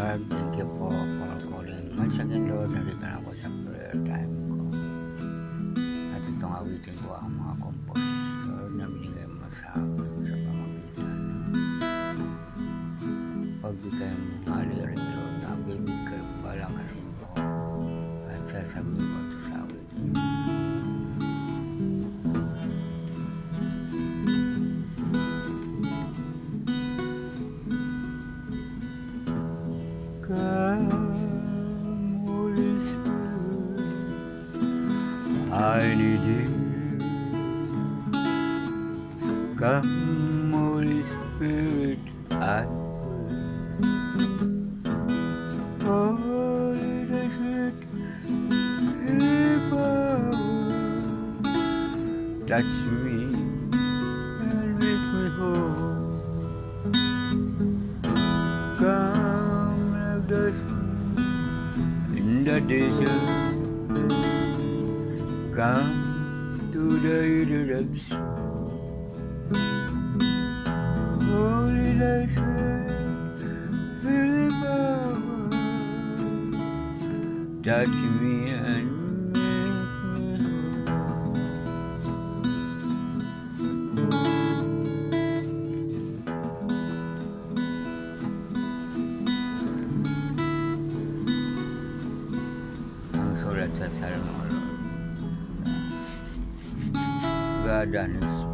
Lord, thank you po for calling. Once again, Lord, nandito na ako sa prayer time ko. At itong awitin ko ang mga compose. Lord, na binigay mo sa akin sa pamagitan. Pag di kayo mahalirin, Lord, na bibig kayo palang kasi po. At sasabihin ko ito sa awitin.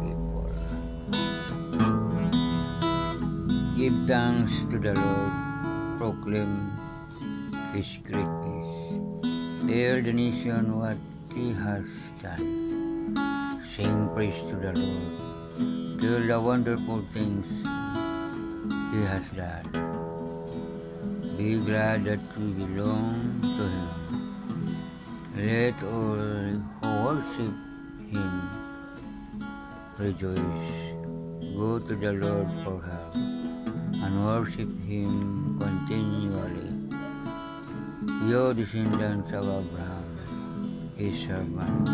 People. Give thanks to the Lord, proclaim His greatness. Tell the nation what He has done. Sing praise to the Lord. Tell the wonderful things He has done. Be glad that we belong to Him. Let all who worship Him rejoice. Go to the Lord for help and worship Him continually. Your descendants of Abraham, His servant,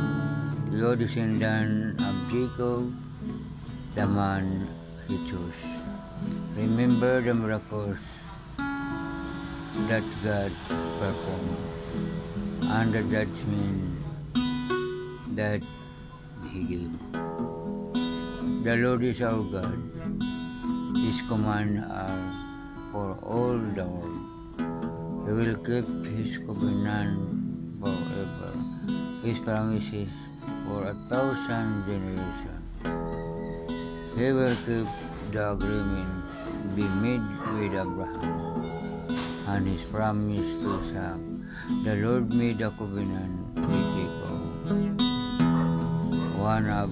your descendant of Jacob, the man He chose. Remember the miracles that God performed and the judgment that He gave. The Lord is our God. His commands are for all the world. He will keep His covenant forever. His promises for a thousand generations. He will keep the agreement be made with Abraham and his promise to Isaac. The Lord made a covenant with Jacob. One of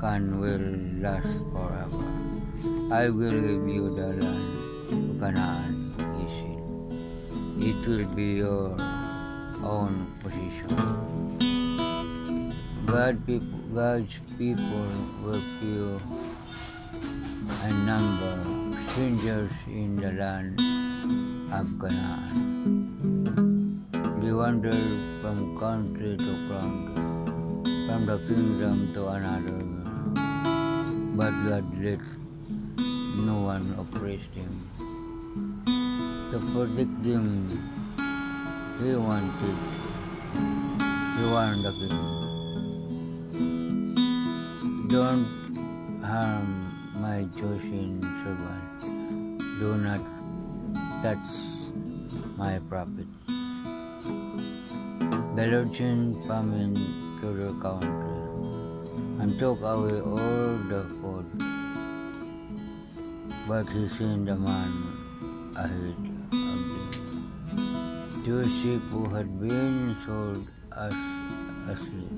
can will last forever. I will give you the land of Canaan, he said. It will be your own possession. God people, God's people were few and number, strangers in the land of Canaan. They wandered from country to country, from the kingdom to another. But God let no one oppress them. To protect them, He wanted, He wanted the king. Don't harm my chosen servant. Do not touch my prophets. The Lord sent to the country and took away all the food. But he sent a man ahead of them. Two sheep who had been sold as asleep.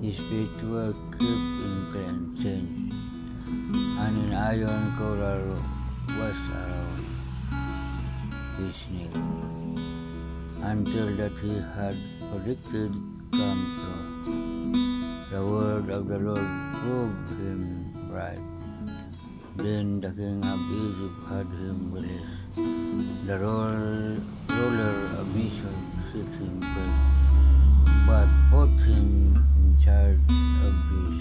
His feet were kept in clean chains, and an iron collar was around his neck, until that he had predicted come true. The word of the Lord proved him right. Then the king of Egypt had him released. The roll, ruler of Misr set him free, but put him in charge of his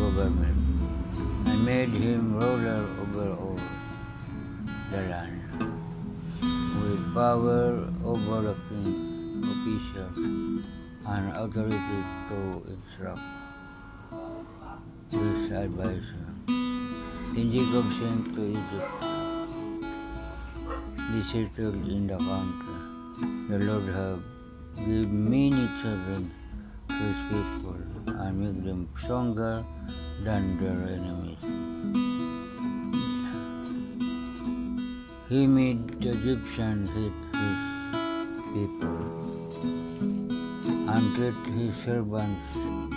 government and made him ruler over all. the land with power over the king, officials, and authority to instruct his advisor. Then Jacob sent to Egypt. They settled in the country. The Lord have give many children to his people and make them stronger than their enemies. He made the Egyptians hate his people and treat his servants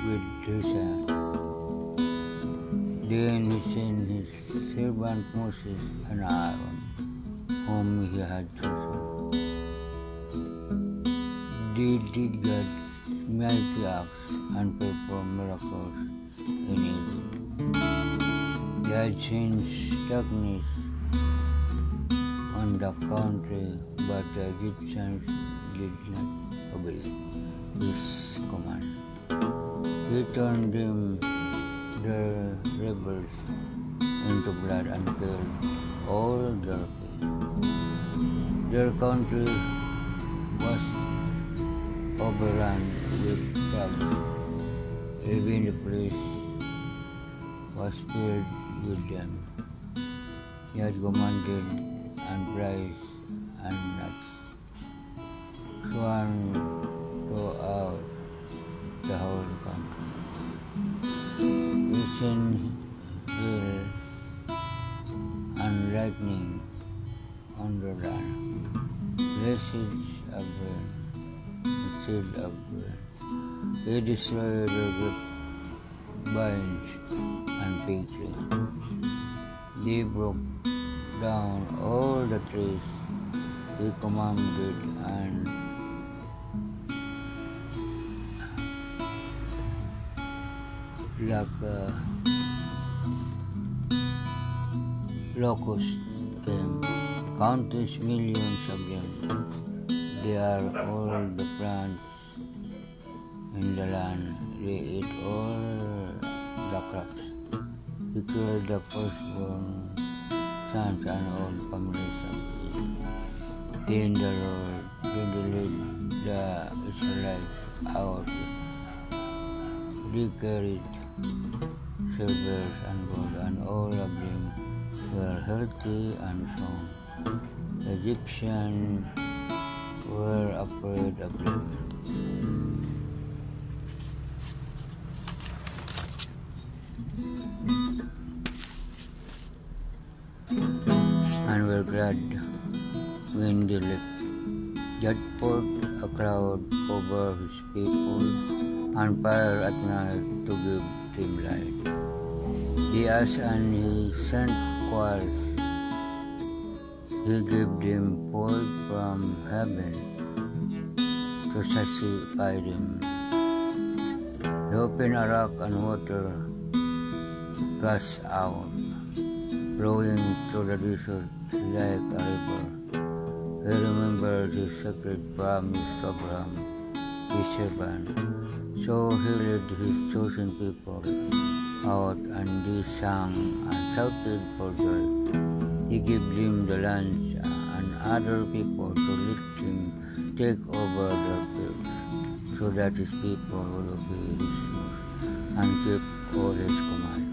with his hand. Then he sent his servant Moses and Aaron, whom he had chosen. They did God's mighty acts and performed miracles in Egypt. They had changed darkness the country, but the Egyptians did not obey his command. He turned them, the rebels, into blood and killed all their people. Their country was overrun with frogs. Even the place was filled with them. He had commanded and price and nuts swam throughout the whole country. Listen, hail, and lightning on the land. Blessed of rain, instead of rain. They destroyed the grapevines and fig trees. They broke down all the trees he commanded and like a locust came, countless millions of them. They are all the plants in the land. They eat all the crops. He killed the firstborn sons and all families of. Then the Lord, then led the Israelites out. They carried and gold, and all of them were healthy and strong. The Egyptians were afraid of them. God poured a cloud over his people and fire at night to give them light. They asked and he sent quails. He gave them food from heaven to satisfy them. He opened a rock and water gushed out flowing through the desert like a river. He remembered his sacred promise Abraham, his servant. So he led his chosen people out, and they sang and shouted for joy. He gave them the lands and other people to let them take over their fields, so that his people will obey his and keep all his commands.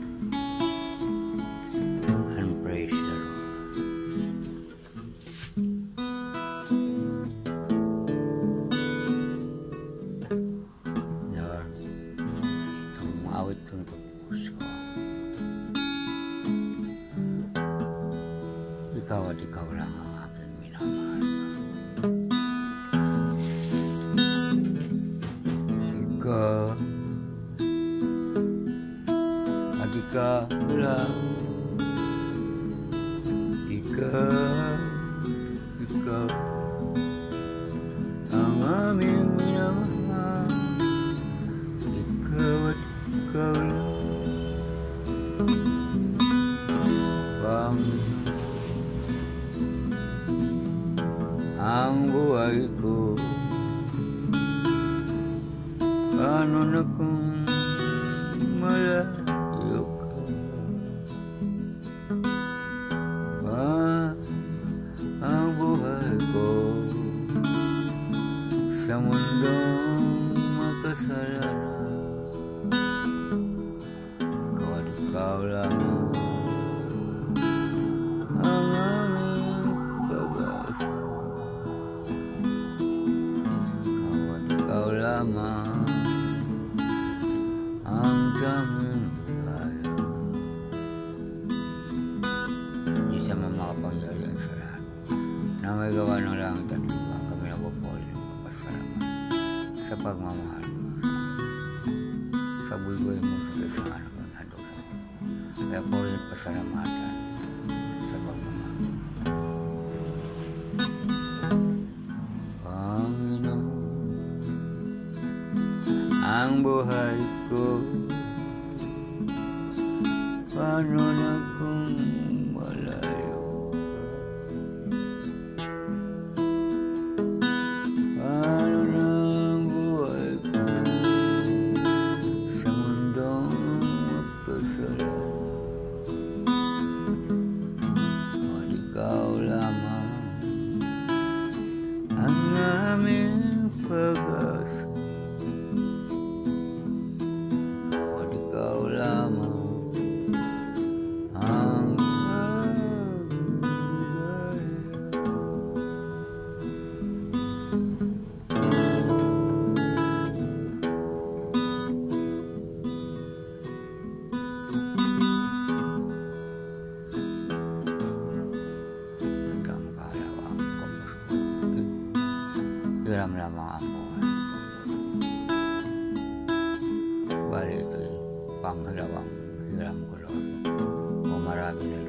Sama. gram lamang ako. Bali ito yung panghalawang hiram ko lang. O marami na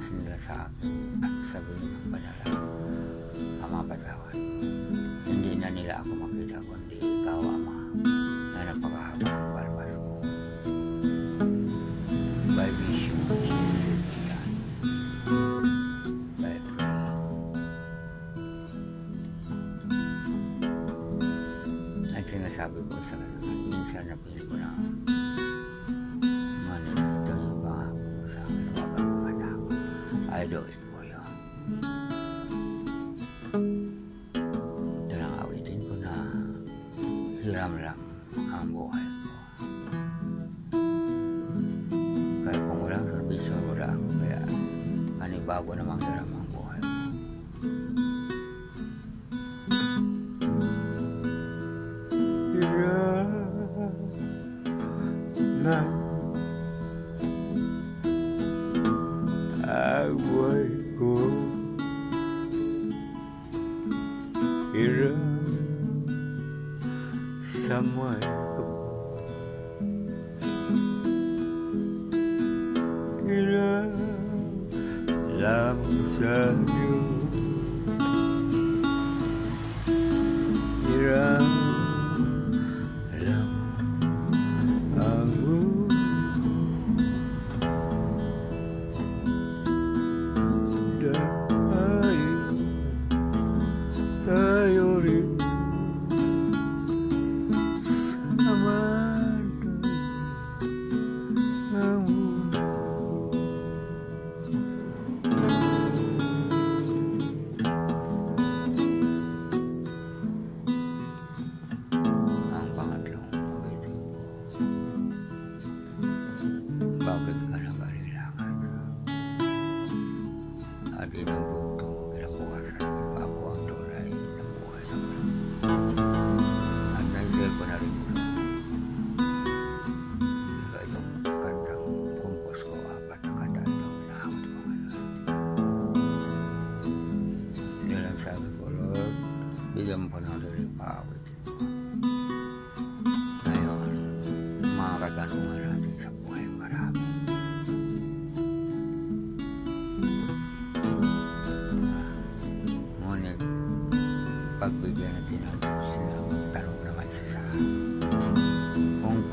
19 saat sebelum pada sama berlawan I'll do it for you. Ito lang awitin ko na hiram lang ang buhay ko. Kahit kung walang servisyo, wala ako. Kaya panibago namang hiram.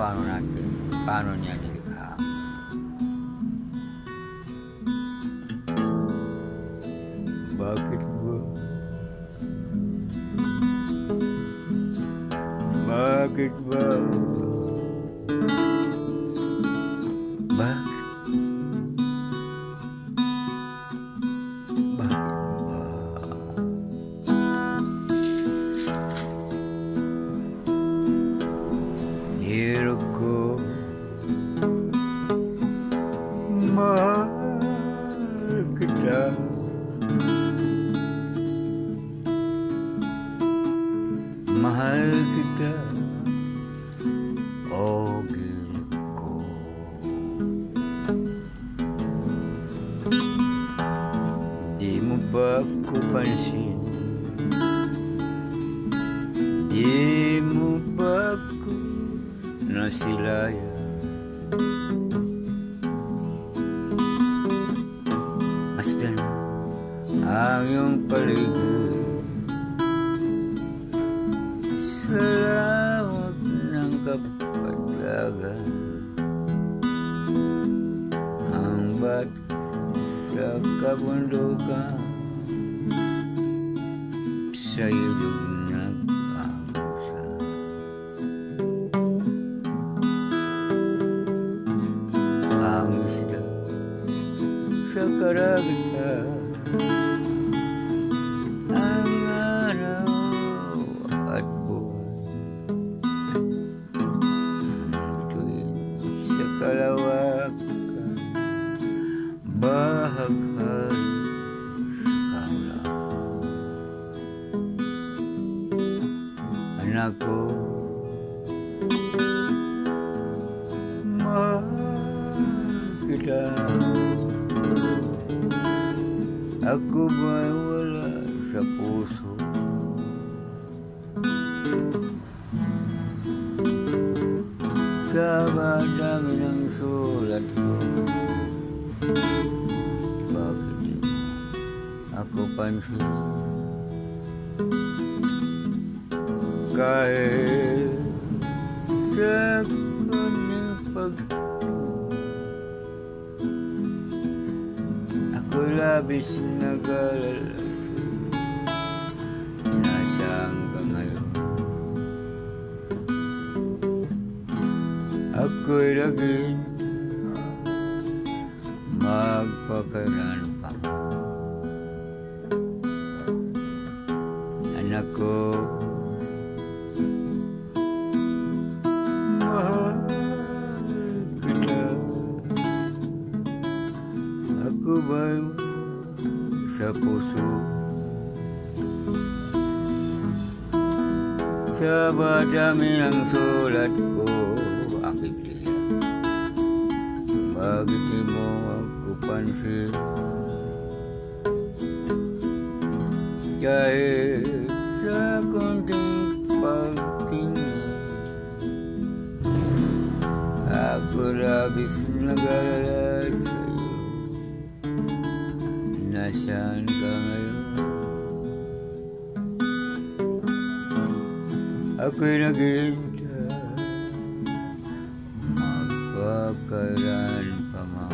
ပါတော့တာဖြစ်ပါတော့နေရ berkupansin Imu baku nasi layak Masdan Ayong paligu ba dami ng sulat ko? Bakit ako pansin? Kahit sa kanyang pag Ako labis nag-alala great again. Magpaparana. பரால்பமா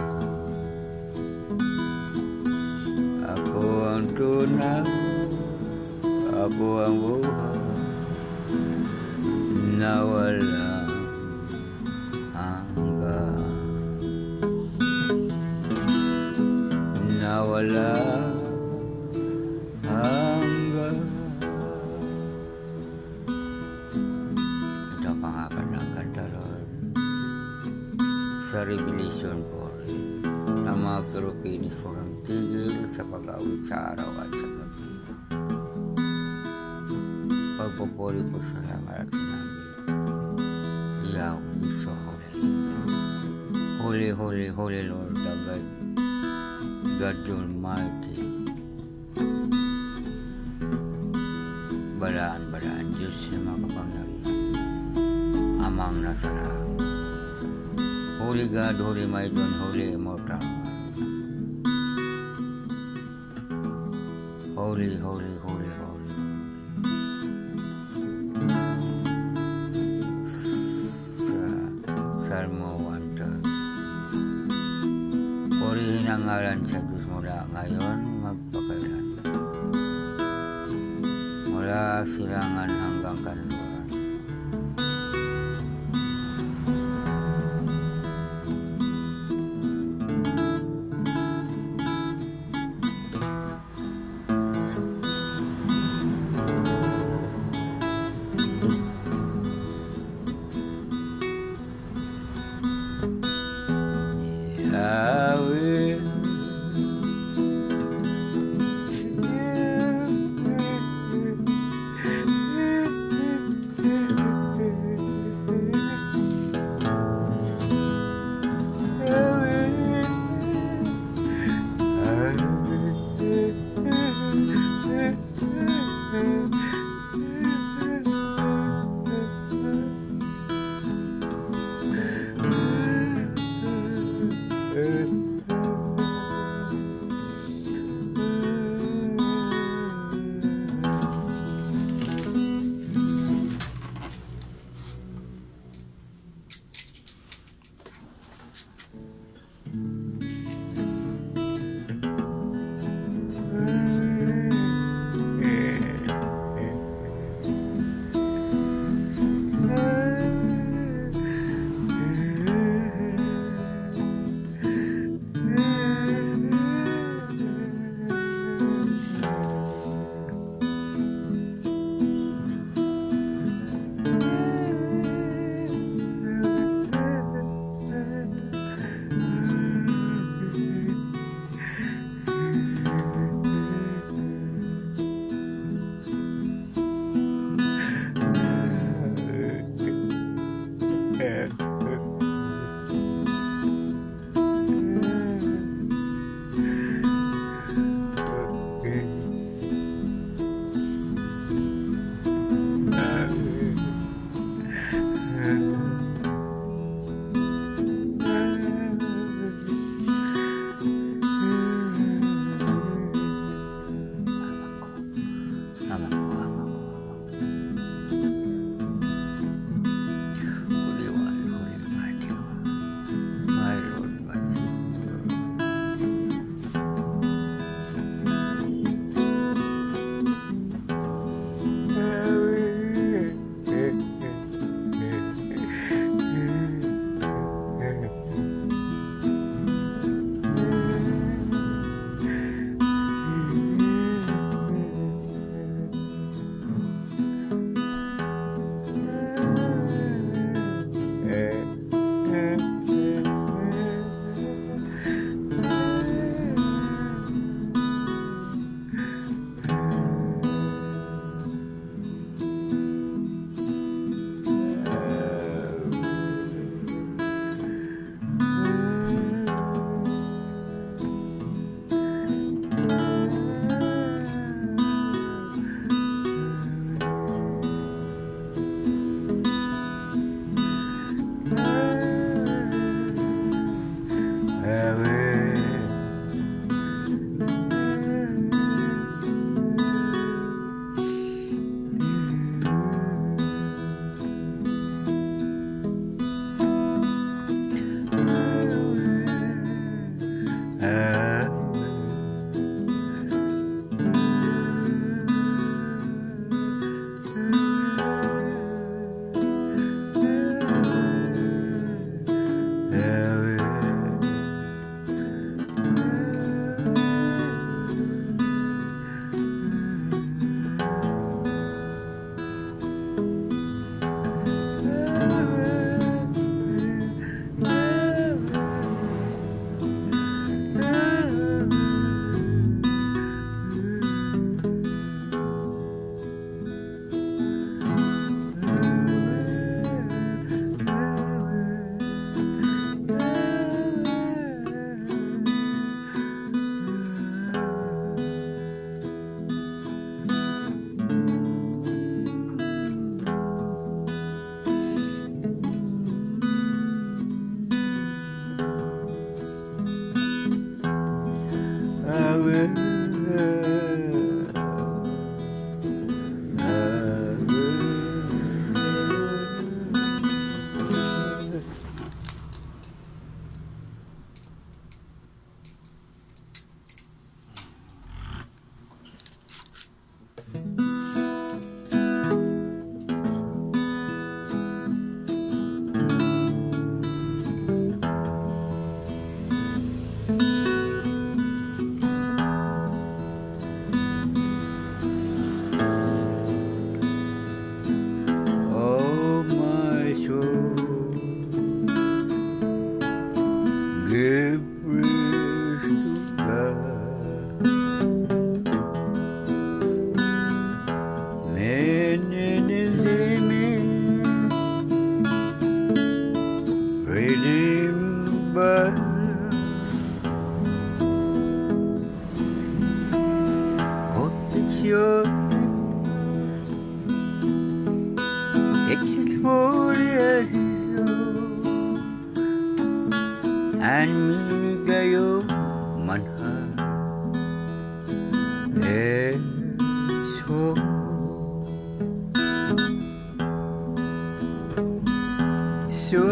normality. Balaan-balaan Diyos na makapangyarihan. Amang nasa Holy God, Holy Might, Holy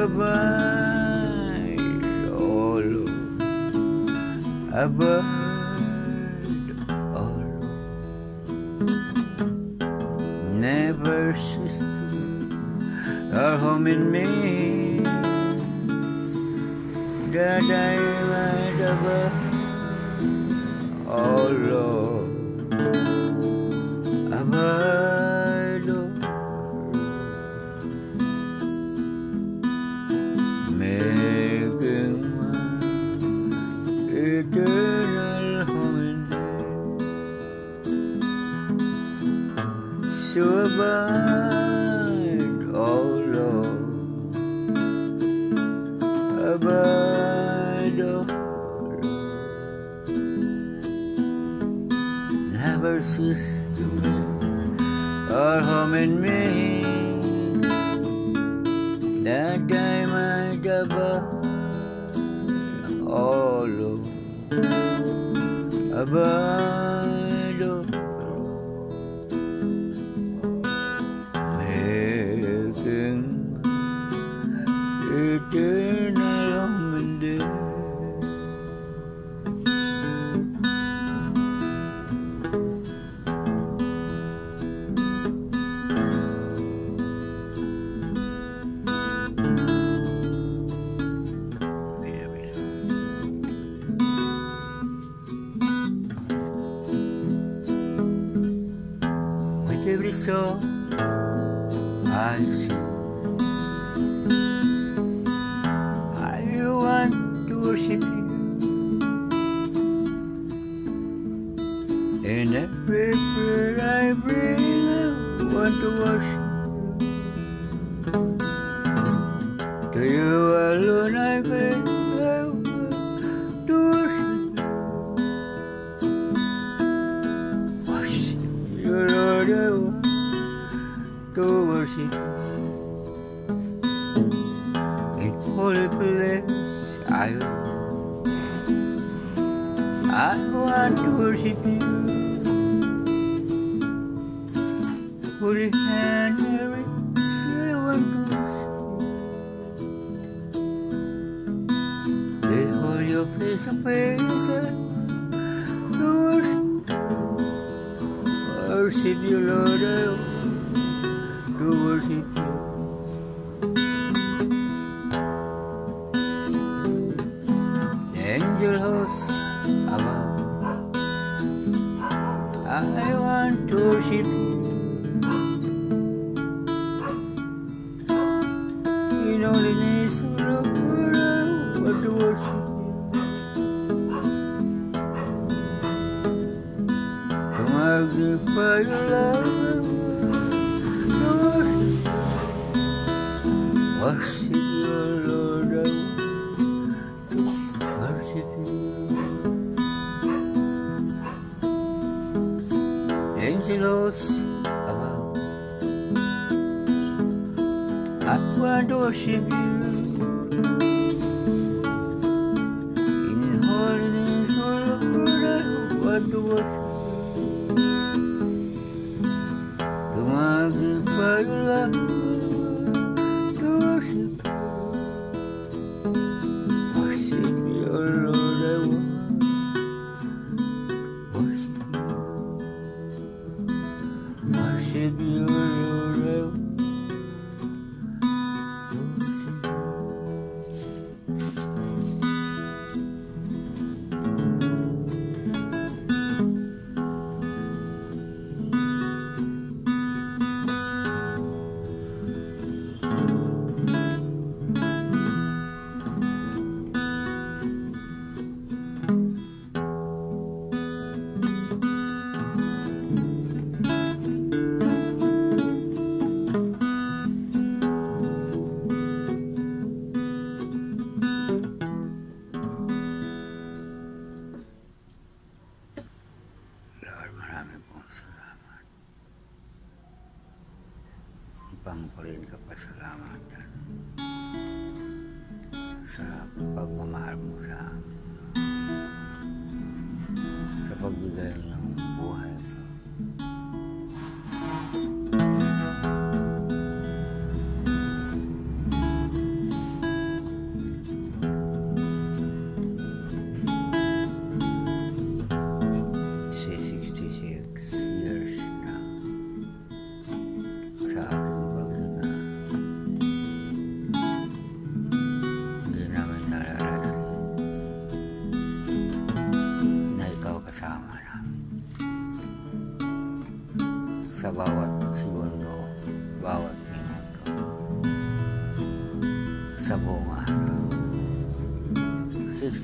abide, all, Lord, abide, oh Never cease, our home in me. 走。I want to see.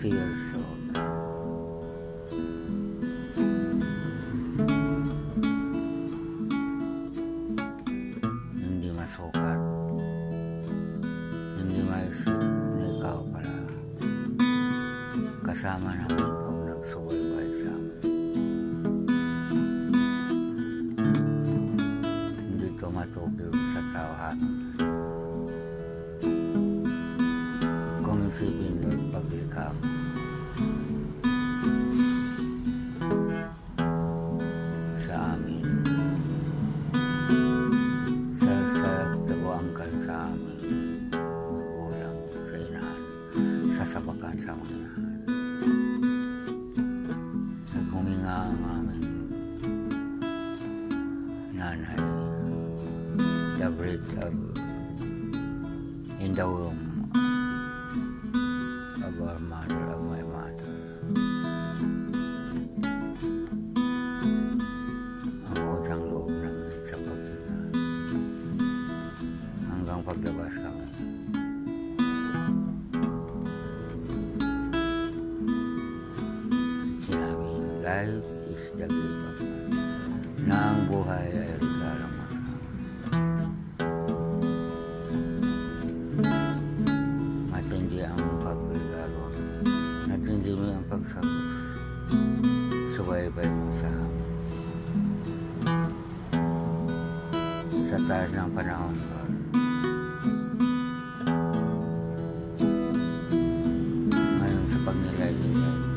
years old. Hindi masukat. Hindi maisip na ikaw pala. Kasama naman kung nagsubaybay sa amin. Hindi to matukil sa tawahan. isipin Lord paglikha mo. 慢慢来，慢慢来。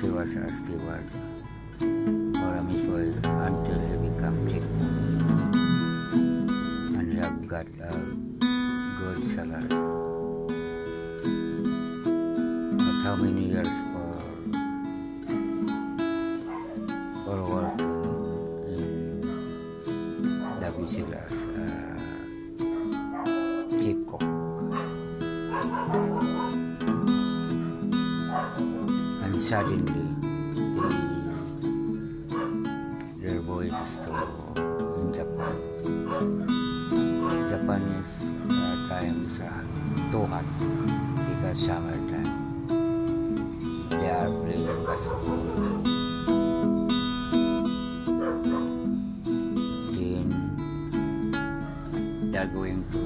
He was a steward for a midwife until he became chief. And he have got a good salary. But how many years for for working in the vessel as a chief cook? And suddenly, they, their voyages to in Japan. Japan is uh, time is uh, too hot because summertime. They are playing basketball. Then they are going to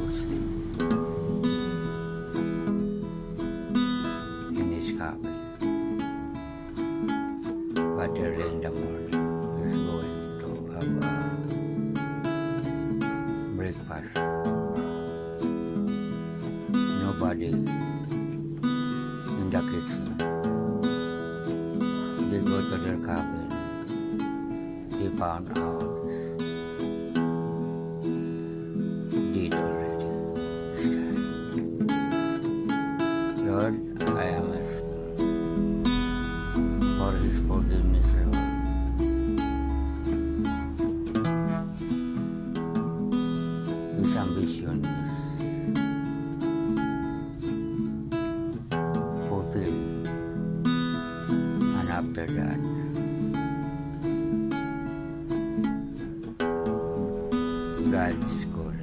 God's call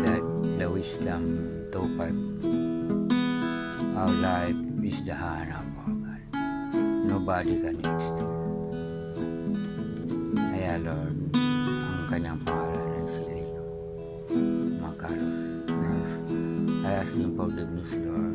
that the wisdom to our life is the hand of God. Nobody can extend. Kaya Lord, ang kanyang pangalan ay Silino. Makaros. I ask Him forgiveness, Lord.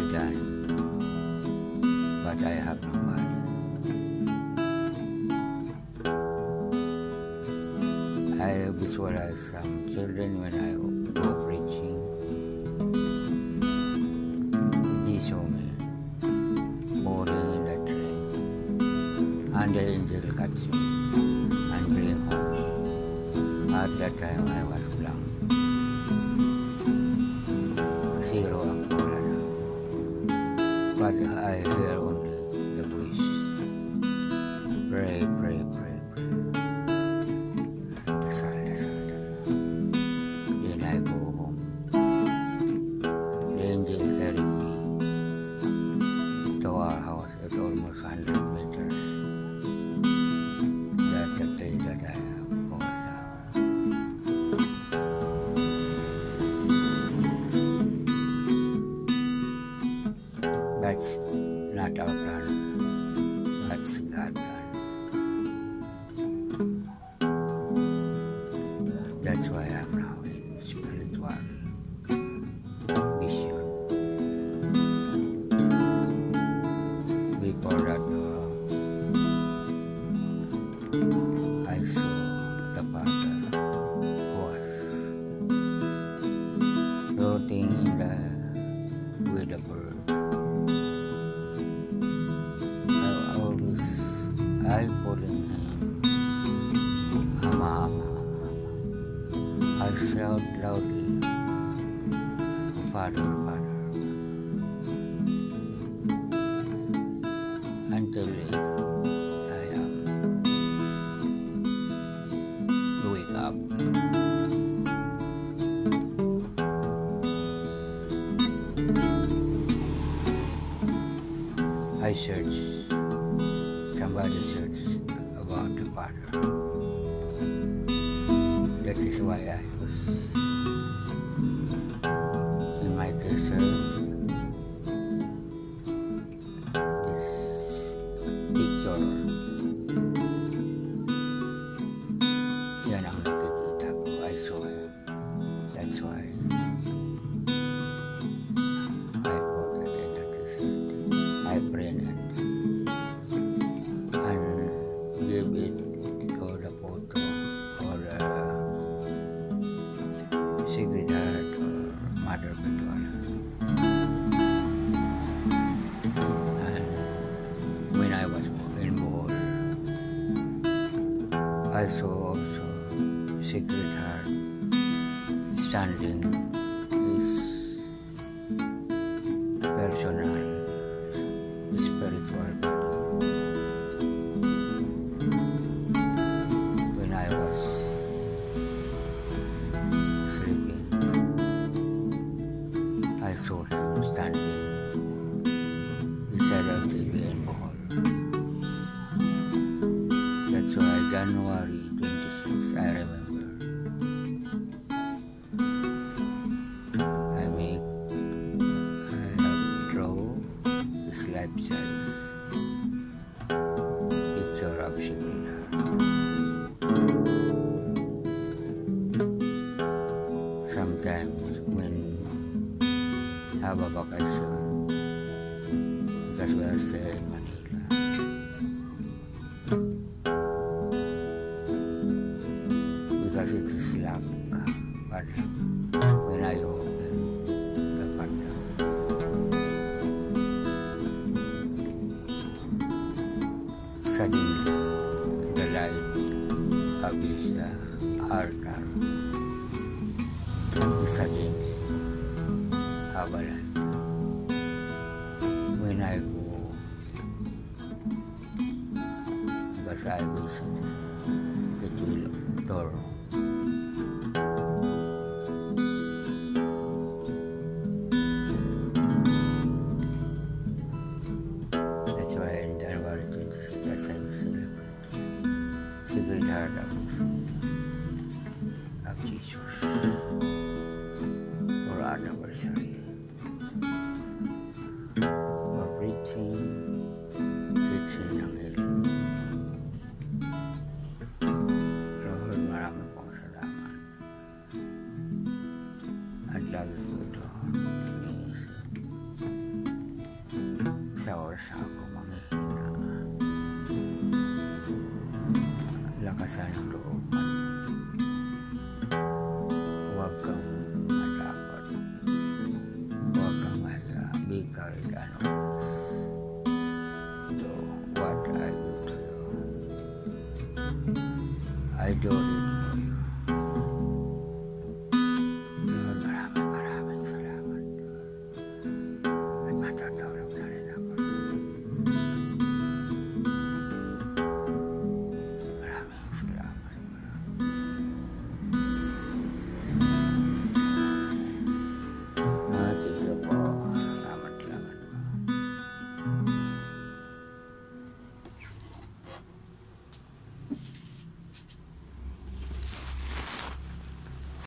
I done, but I have nobody. I visualize some children when I I